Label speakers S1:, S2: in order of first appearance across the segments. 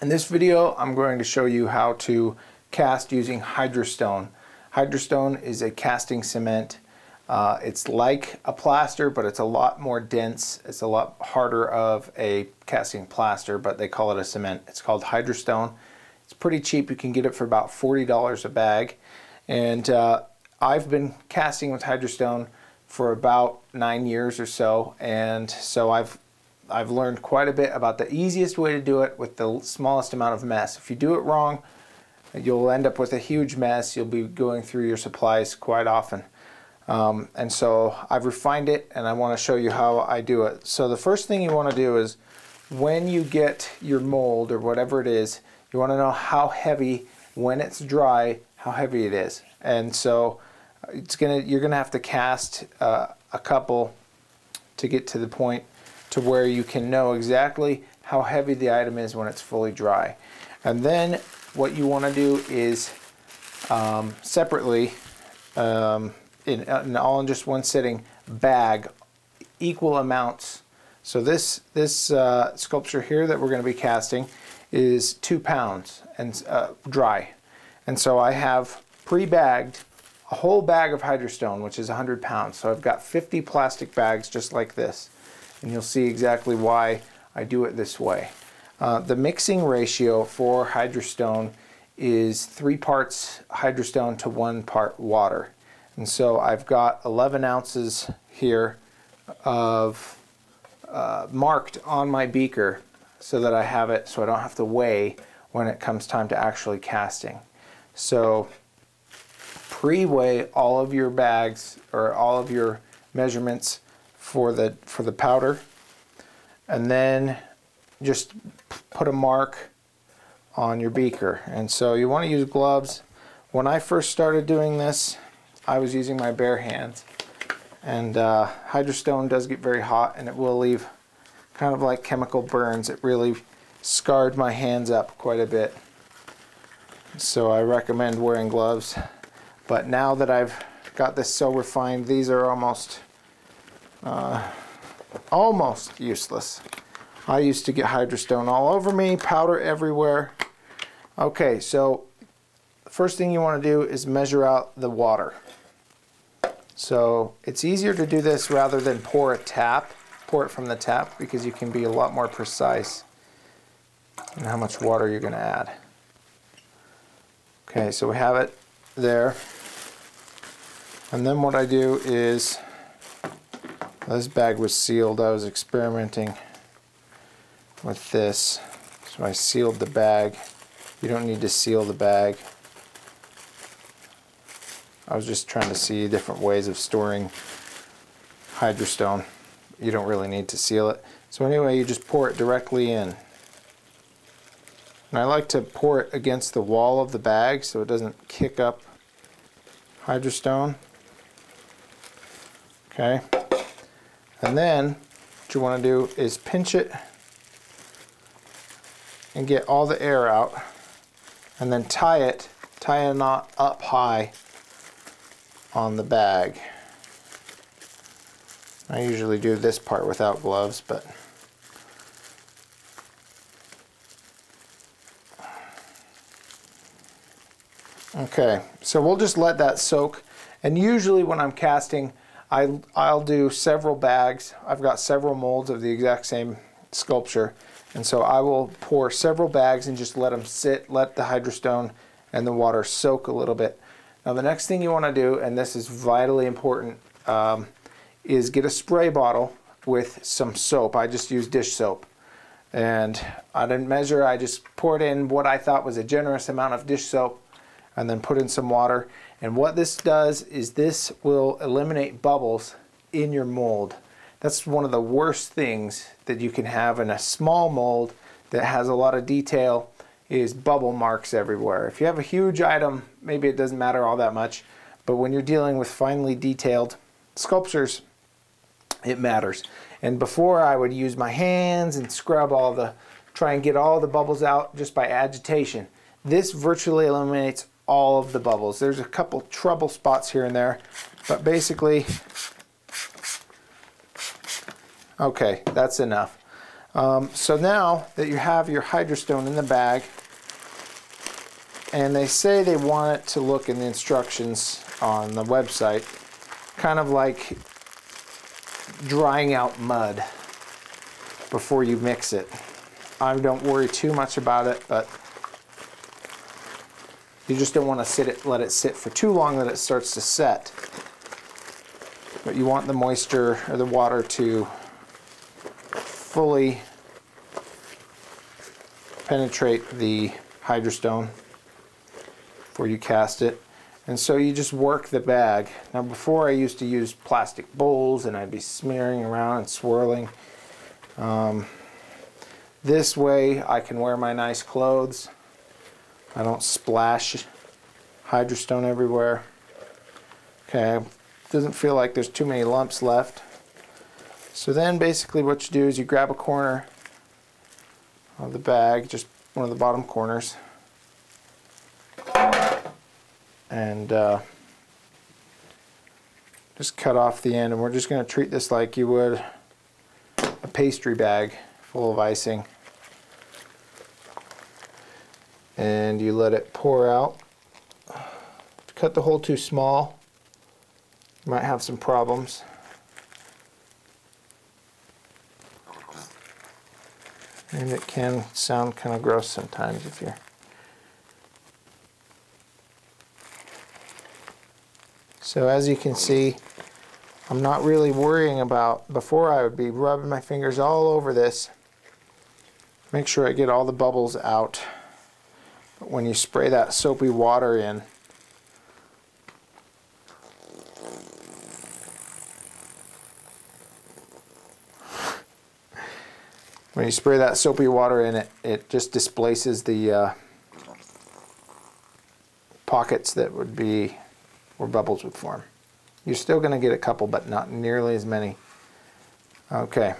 S1: In this video, I'm going to show you how to cast using Hydrostone. Hydrostone is a casting cement. Uh, it's like a plaster, but it's a lot more dense. It's a lot harder of a casting plaster, but they call it a cement. It's called Hydrostone. It's pretty cheap. You can get it for about $40 a bag. And uh, I've been casting with Hydrostone for about nine years or so. And so I've I've learned quite a bit about the easiest way to do it with the smallest amount of mess. If you do it wrong, you'll end up with a huge mess. You'll be going through your supplies quite often. Um, and so I've refined it and I want to show you how I do it. So the first thing you want to do is when you get your mold or whatever it is, you want to know how heavy, when it's dry, how heavy it is. And so it's gonna, you're going to have to cast uh, a couple to get to the point to where you can know exactly how heavy the item is when it's fully dry. And then what you want to do is um, separately, um, in, in, all in just one sitting, bag equal amounts. So this, this uh, sculpture here that we're going to be casting is two pounds and uh, dry. And so I have pre-bagged a whole bag of hydrostone, which is 100 pounds. So I've got 50 plastic bags just like this and you'll see exactly why I do it this way. Uh, the mixing ratio for hydrostone is three parts hydrostone to one part water. And so I've got 11 ounces here of uh, marked on my beaker so that I have it so I don't have to weigh when it comes time to actually casting. So pre-weigh all of your bags or all of your measurements for the for the powder. And then just put a mark on your beaker. And so you want to use gloves. When I first started doing this I was using my bare hands. And uh, hydrostone does get very hot and it will leave kind of like chemical burns. It really scarred my hands up quite a bit. So I recommend wearing gloves. But now that I've got this so refined these are almost uh, almost useless. I used to get hydrostone all over me, powder everywhere. Okay, so first thing you want to do is measure out the water. So it's easier to do this rather than pour a tap, pour it from the tap because you can be a lot more precise in how much water you're going to add. Okay, so we have it there. And then what I do is this bag was sealed. I was experimenting with this. So I sealed the bag. You don't need to seal the bag. I was just trying to see different ways of storing hydrostone. You don't really need to seal it. So anyway, you just pour it directly in. And I like to pour it against the wall of the bag so it doesn't kick up hydrostone. Okay. And then what you want to do is pinch it and get all the air out and then tie it, tie a knot up high on the bag. I usually do this part without gloves, but Okay, so we'll just let that soak. And usually when I'm casting, I, I'll do several bags. I've got several molds of the exact same sculpture. And so I will pour several bags and just let them sit, let the hydrostone and the water soak a little bit. Now the next thing you want to do, and this is vitally important, um, is get a spray bottle with some soap. I just use dish soap. And I didn't measure, I just poured in what I thought was a generous amount of dish soap and then put in some water and what this does is this will eliminate bubbles in your mold. That's one of the worst things that you can have in a small mold that has a lot of detail is bubble marks everywhere. If you have a huge item, maybe it doesn't matter all that much, but when you're dealing with finely detailed sculptures, it matters. And before I would use my hands and scrub all the, try and get all the bubbles out just by agitation. This virtually eliminates all of the bubbles. There's a couple trouble spots here and there, but basically, okay, that's enough. Um, so now that you have your Hydrostone in the bag, and they say they want it to look in the instructions on the website, kind of like drying out mud before you mix it. I don't worry too much about it, but you just don't want to sit it, let it sit for too long that it starts to set. But you want the moisture or the water to fully penetrate the hydrostone before you cast it. And so you just work the bag. Now before I used to use plastic bowls and I'd be smearing around and swirling. Um, this way I can wear my nice clothes. I don't splash hydrostone everywhere. Okay, doesn't feel like there's too many lumps left. So then basically what you do is you grab a corner of the bag, just one of the bottom corners, and uh, just cut off the end and we're just going to treat this like you would a pastry bag full of icing and you let it pour out. Cut the hole too small. You might have some problems. And it can sound kind of gross sometimes if you're So as you can see, I'm not really worrying about, before I would be rubbing my fingers all over this, make sure I get all the bubbles out. When you spray that soapy water in, when you spray that soapy water in it, it just displaces the uh, pockets that would be where bubbles would form. You're still going to get a couple, but not nearly as many. Okay.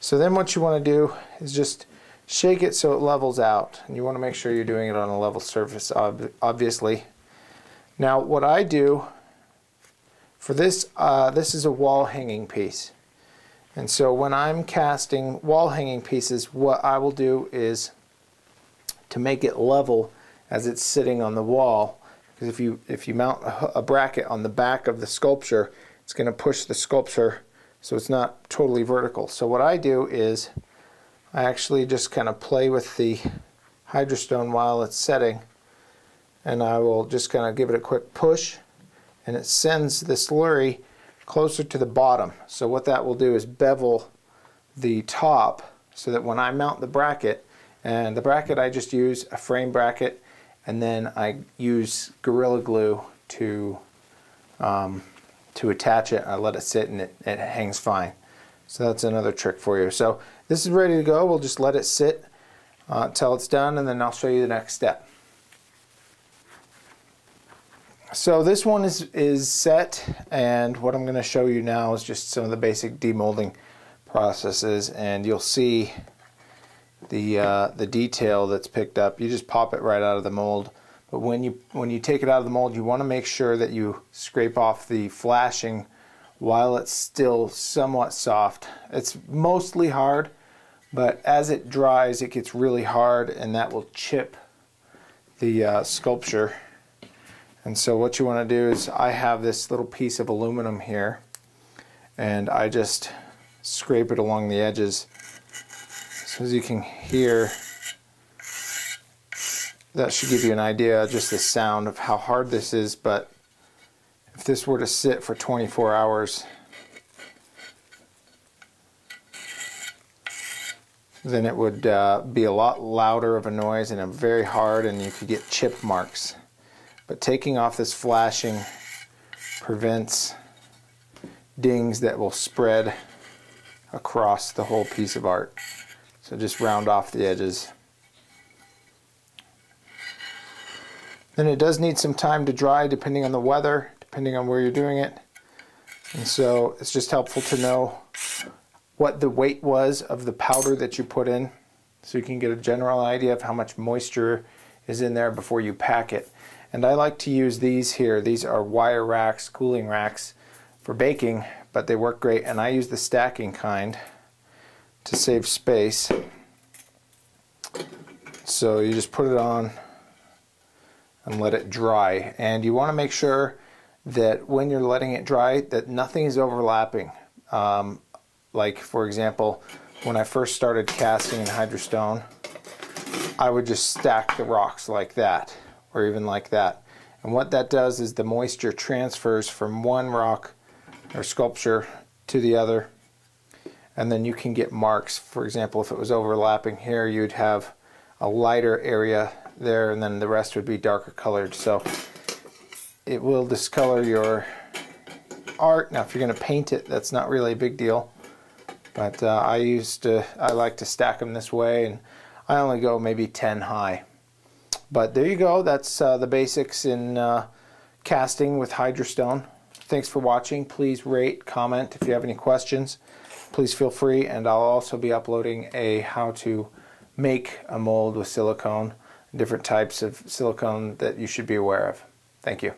S1: So then what you want to do is just shake it so it levels out. And you want to make sure you're doing it on a level surface, obviously. Now what I do for this, uh, this is a wall hanging piece. And so when I'm casting wall hanging pieces, what I will do is to make it level as it's sitting on the wall, because if you if you mount a, a bracket on the back of the sculpture, it's going to push the sculpture so it's not totally vertical. So what I do is I actually just kind of play with the hydrostone while it's setting and I will just kind of give it a quick push and it sends the slurry closer to the bottom. So what that will do is bevel the top so that when I mount the bracket, and the bracket I just use a frame bracket and then I use Gorilla Glue to um, to attach it. I let it sit and it, it hangs fine. So that's another trick for you. So this is ready to go. We'll just let it sit uh, until it's done and then I'll show you the next step. So this one is, is set and what I'm going to show you now is just some of the basic demolding processes and you'll see the uh, the detail that's picked up. You just pop it right out of the mold. But when you when you take it out of the mold, you want to make sure that you scrape off the flashing while it's still somewhat soft. It's mostly hard, but as it dries, it gets really hard, and that will chip the uh, sculpture. And so what you want to do is I have this little piece of aluminum here, and I just scrape it along the edges so as you can hear, that should give you an idea, just the sound of how hard this is, but if this were to sit for 24 hours, then it would uh, be a lot louder of a noise and a very hard and you could get chip marks. But taking off this flashing prevents dings that will spread across the whole piece of art. So just round off the edges. Then it does need some time to dry depending on the weather, depending on where you're doing it. And so it's just helpful to know what the weight was of the powder that you put in so you can get a general idea of how much moisture is in there before you pack it. And I like to use these here. These are wire racks, cooling racks for baking, but they work great. And I use the stacking kind to save space. So you just put it on and let it dry. And you want to make sure that when you're letting it dry that nothing is overlapping. Um, like for example, when I first started casting in Hydrostone, I would just stack the rocks like that or even like that. And what that does is the moisture transfers from one rock or sculpture to the other and then you can get marks. For example, if it was overlapping here, you'd have a lighter area there and then the rest would be darker colored. So it will discolor your art. Now if you're going to paint it, that's not really a big deal. But uh, I used to, I like to stack them this way and I only go maybe 10 high. But there you go, that's uh, the basics in uh, casting with Hydrostone. Thanks for watching. Please rate, comment if you have any questions. Please feel free and I'll also be uploading a how to make a mold with silicone, different types of silicone that you should be aware of. Thank you.